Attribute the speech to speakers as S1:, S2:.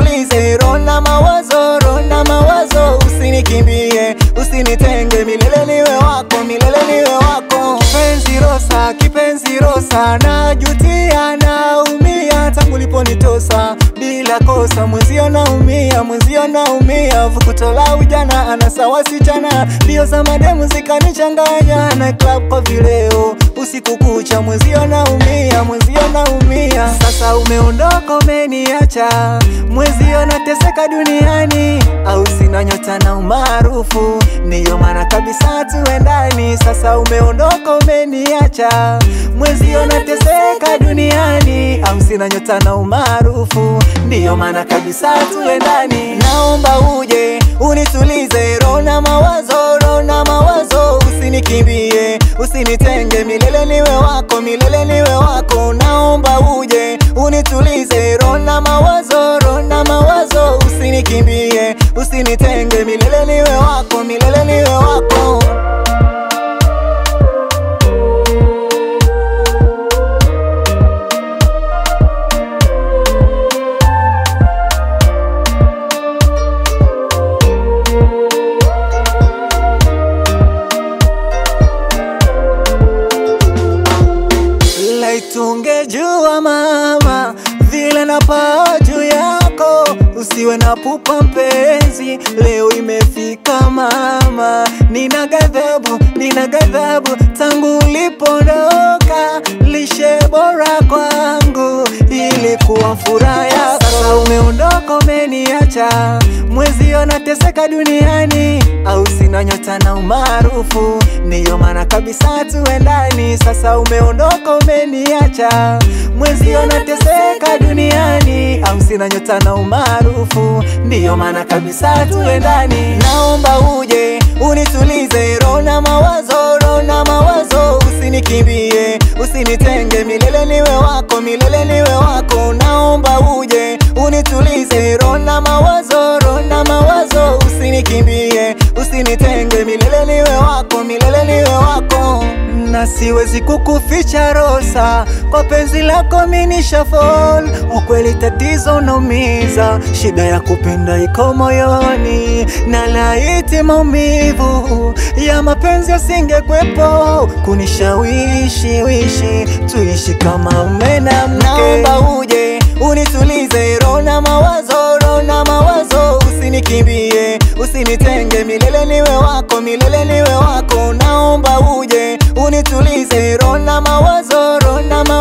S1: unitulize, rona na mawazo, rona na mawazo, usinikimbie, usinitenge, milele niwe wako, milele niwe wako. Kipenzi Rosa, kipenzi Rosa, najutia, bila kosa, mwenzio naumia, mwenzio naumia, vukutola ujana anasa sichana, mbio za mademu zikanichanganya na club kwa vileo, usiku kucha, mwenzio naumia, mwenzio naumia. Sasa umeondoka, umeniacha, mwenzio nateseka duniani, au sina nyota na umaarufu, niyo maana kabisa tuendani. Sasa umeondoka, umeniacha, mwenzio nateseka duniani, au sina nyota na umaarufu, ndiyo maana kabisa tuendani. Naomba uje unitulize, roho na mawazo, roho na mawazo, usinikimbie, usinitenge, milele niwe wako, milele niwe wako. Naomba uje unitulize, roho na mawazo, roho na mawazo, usinikimbie, usinitenge, milele niwe wako, milele niwe wako. Laitungejua mama, vile na paa juu yako, usiwe na pupa mpenzi, leo imefika mama, nina ghadhabu, nina ghadhabu tangu ulipondoka, lishe bora kwangu ilikuwa furaha. Sasa umeondoka, umeniacha, mwezio anateseka duniani, au sina nyota na umaarufu, ndiyo maana kabisa tuendani. Sasa umeondoka, umeniacha, mwezi anateseka duniani, au sina nyota na umaarufu, ndiyo maana kabisa tuendani. Naomba uje unitulize, roho na mawazo, roho na mawazo, usinikimbie, usinitenge, milele niwe wako, milele niwe wako. Naomba uje unitulize, roho na mawazo, niwe wako, milele niwe wako na siwezi kukuficha Rosa, kwa penzi lako minisha fall. Ukweli tatizo unaumiza, shida ya kupenda iko moyoni, na laiti maumivu ya mapenzi yasingekwepo kunishawishi wishi tuishi kama mume na mke. Usinitenge, milele niwe wako, milele niwe wako. Naomba uje unitulize, rona mawazo, rona mawazo,